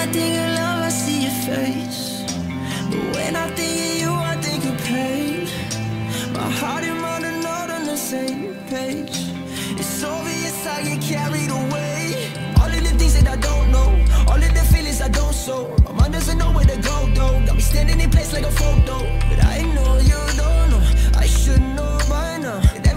I think of love, I see your face. But when I think of you, I think of pain. My heart and mind are not on the same page. It's obvious I get carried away. All of the things that I don't know, all of the feelings I don't show. My mind doesn't know where to go, though. Got me standing in place like a photo. But I know you don't know, I should know by now.